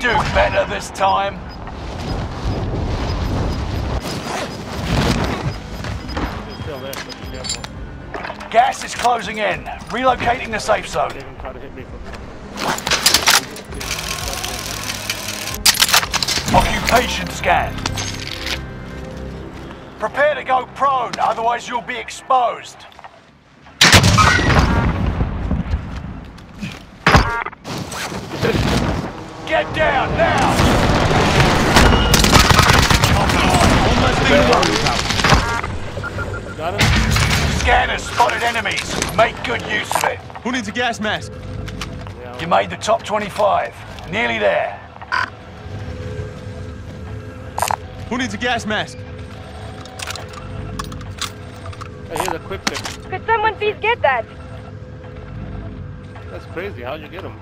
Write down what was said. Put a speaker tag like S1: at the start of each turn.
S1: do better this time? Gas is closing in. Relocating the safe zone. Occupation scan. Prepare to go prone, otherwise you'll be exposed. Get down now!
S2: Got him?
S1: Scanners spotted enemies. Make good use of it.
S3: Who needs a gas mask?
S1: You made the top 25. Nearly there.
S3: Who needs a gas mask?
S2: Hey, here's a quick fix.
S4: Could someone please get that?
S2: That's crazy. How'd you get him?